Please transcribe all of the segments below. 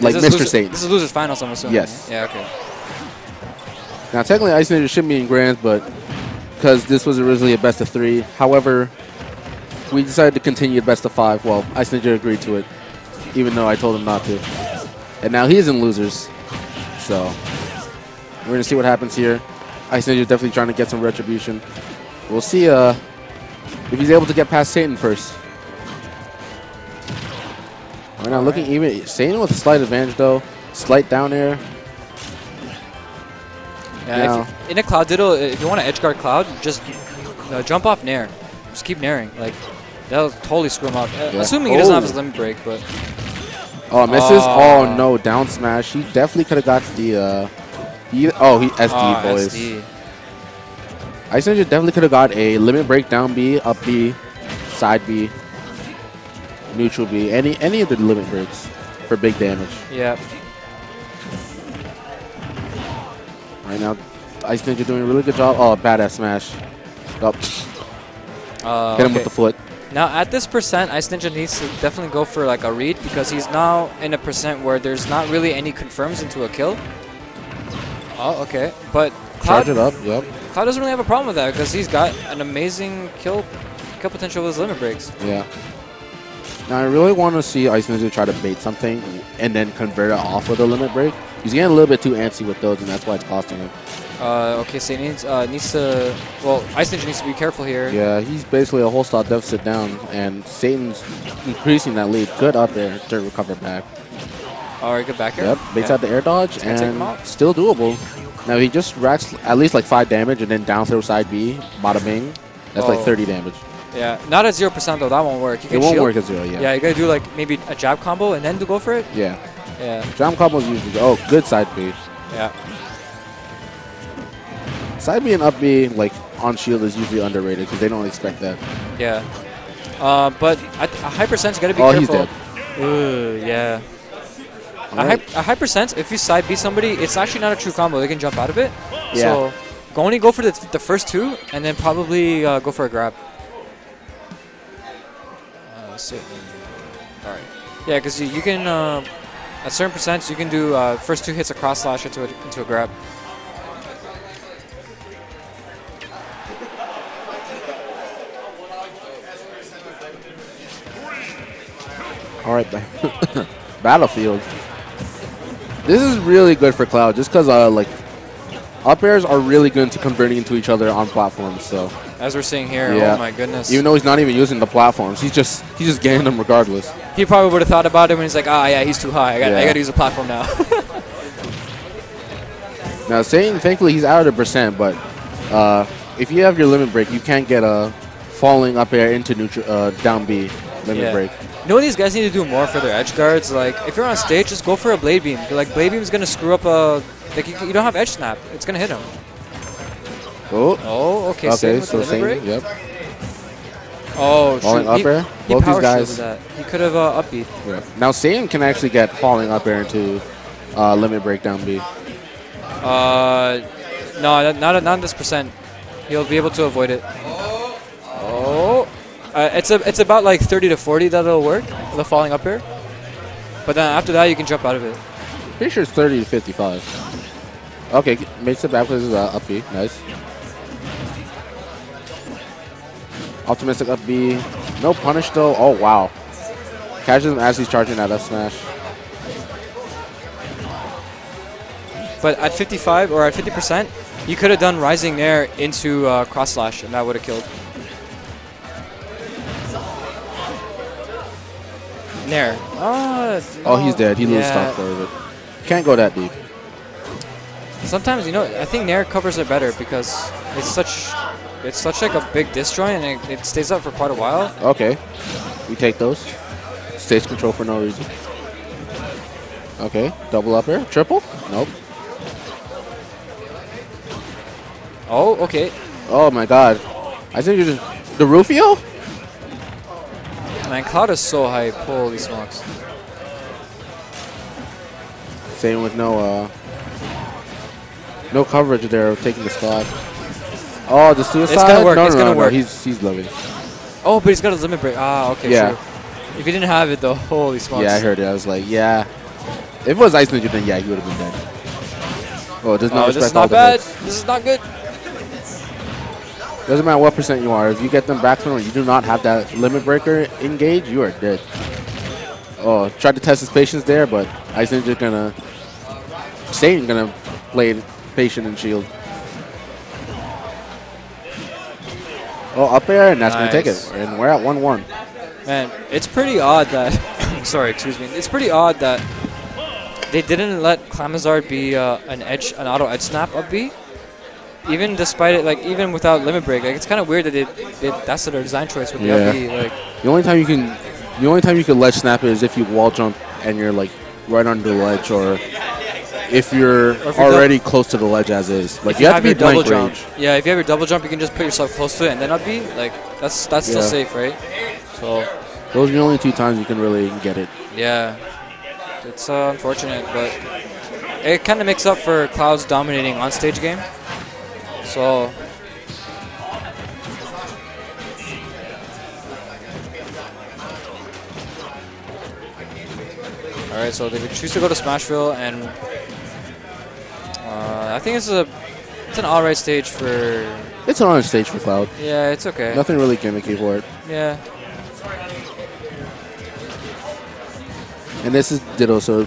like Mr. loser- Satan. This is losers finals, I'm assuming. Yes. Yeah. Okay. Now, technically, Ice Ninja should be in Grands, but because this was originally a best of three. However, we decided to continue best of five. Well, Ice Ninja agreed to it, even though I told him not to. And now he's in losers. So we're going to see what happens here. Ice Ninja definitely trying to get some retribution. We'll see uh, if he's able to get past Satan first. Right now, looking even. Satan with a slight advantage, though. Slight down air. Yeah. If in a cloud ditto, if you want to edge guard cloud, just uh, jump off nair. Just keep nairing. Like that'll totally screw him up. Uh, Yeah. Assuming he doesn't have Oh. his limit break, but Oh, misses. Oh. Oh, no, down smash. He definitely could have got the. Uh, he, oh, he SD boys. SD. Ice Ninja definitely could have got a limit break down B, up B, side B, neutral B, any any of the limit breaks for big damage. Yeah. Right now, Ice Ninja doing a really good job. Oh, badass smash. Up, Uh, hit him okay. with the foot. Now at this percent, Ice Ninja needs to definitely go for like a read because he's now in a percent where there's not really any confirms into a kill. Oh, okay. But Cloud, Charge it up. Yep. Cloud doesn't really have a problem with that because he's got an amazing kill kill potential with his limit breaks. Yeah. Now I really want to see Ice Ninja try to bait something and then convert it off with a limit break. He's getting a little bit too antsy with those, and that's why it's costing him. Uh, okay, so he needs uh, needs to well, Ice Ninja needs to be careful here. Yeah, he's basically a whole stock deficit down, and Satan's increasing that lead. Good up there to recover back. All right, good back here. Yep, baits Yeah. out the air dodge, gonna take him and still doable. Now he just racks at least like 5 damage, and then down throw side B, bada bing. That's like Oh. 30 damage. Yeah, not at zero percent though. That won't work. You It won't shield. work at zero, yeah. Yeah, you gotta do like maybe a jab combo and then to go for it. Yeah. Yeah, Jab combos usually, oh, good side B. yeah. Side B and up B, like on shield, is usually underrated because they don't expect that. Yeah. Uh, but at a high percent, you gotta be Oh, he's careful. dead. Ooh, yeah. A high, Alright. a high percent, if you side B somebody, it's actually not a true combo. They can jump out of it. Yeah. So go only go for the, the first two, and then probably uh, go for a grab. Let's. All right. Yeah, because you, you can uh, at certain percents you can do uh, first two hits a cross slash into a, into a grab. All right, Battlefield. This is really good for Cloud, just because uh, like up airs are really good into converting into each other on platforms. So As we're seeing here, Yeah. oh my goodness. even though he's not even using the platforms, he's just he's just getting them regardless. he probably would have thought about it when he's like, ah, yeah, he's too high. I got I got to use a platform now. Now, Satan, thankfully, he's out of percent, but uh, if you have your limit break, you can't get a falling up air into neutral uh, down B limit Yeah. break. You know what these guys need to do more for their edge guards? Like, if you're on stage, just go for a blade beam. Like, blade beam's gonna screw up a. Like, you, you don't have edge snap. It's gonna hit him. Oh, Oh, okay. okay, with so same. break. yep. Oh, Falling shoot. up he, air. He Both these guys. that. He could have uh, up B. Yeah. Now Satan can actually get falling up air into uh, limit break down B. Uh, no, not not, not this percent. He'll be able to avoid it. Uh, it's a it's about like 30 to 40 that'll work. The falling up air. But then after that, you can jump out of it. Pretty sure it's 30 to 55. Okay, makes it back with uh, up B. Nice. Optimistic up B. No punish though. Oh wow. Catches him as he's charging that up smash. But at 55 or at 50%, you could have done Rising air into uh, Cross Slash, and that would have killed. Nair. Oh, Oh, he's dead. He loses yeah. stock for it. Can't go that deep. Sometimes, you know, I think Nair covers it better because it's such it's such like a big disjoint and it, it stays up for quite a while. Okay. We take those. Stage control for no reason. Okay. Double up air. Triple? Nope. Oh, okay. Oh my god. I think you're just. The Rufio? Man, Cloud is so hype. Holy smokes. Same with no uh no coverage there of taking the spot. Oh, the suicide? It's gonna work, No, it's no, gonna no, no, work. He's he's living. Oh, but he's got a limit break. Ah, okay, Yeah. sure. If he didn't have it, though, holy smokes. Yeah, I heard it. I was like, yeah. If it was Ice Ninja, then yeah, he would have been dead. Oh, it does not Oh, this is not bad. This is not good. Doesn't matter what percent you are. If you get them back to him, you do not have that limit breaker engaged, you are dead. Oh, tried to test his patience there, but Ice Ninja gonna stay gonna play patient and shield. Oh, up there, and that's gonna take it. And we're at one-one. Man, it's pretty odd that. sorry, excuse me. It's pretty odd that they didn't let Climhazzard be uh, an edge, an auto edge snap up B. Even despite it, like even without limit break, like it's kind of weird that they, they that's their design choice with the Yeah. B. Like, The only time you can, the only time you can ledge snap it is if you wall jump and you're like right under the ledge, or if you're if already close to the ledge as is. Like if you, have, to be double jump, range. yeah, if you have your double jump, you can just put yourself close to it and then up B. Like that's that's still safe, right? So Those are the only two times you can really get it. yeah, it's uh, unfortunate, but it kind of makes up for Cloud's dominating on stage game. So All right, so they choose to go to Smashville, and uh, I think it's a it's an all right stage for. It's an alright stage for Cloud. Yeah, it's okay. Nothing really gimmicky for it. Yeah, And this is Ditto, so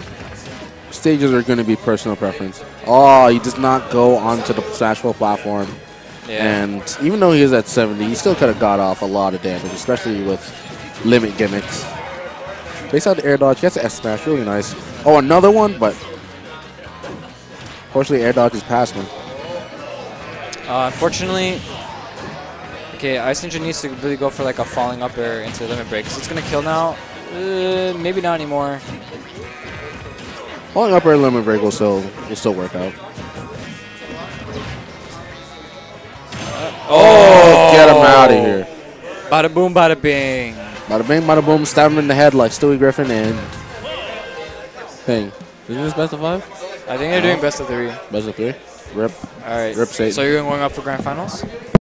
stages are going to be personal preference. Oh, he does not go onto the Smashville platform. yeah. And even though he is at 70, he still could have got off a lot of damage, especially with limit gimmicks. Base out the air dodge, gets an S smash, really nice. Oh, another one, but fortunately air dodge is past him. Uh, unfortunately, okay, Ice Ninja needs to really go for like a falling up air into limit break. 'cause it's gonna kill now. Uh, maybe not anymore. Falling upper air limit break will still, will still work out. Oh, Get him out of oh. here. Bada boom, bada bing. Bada bing, bada boom, stab him in the head like Stewie Griffin and thing. Isn't this best of five? I think they're doing best of three. Best of three? Rip. All right. Rip Satan. So you're going up for grand finals?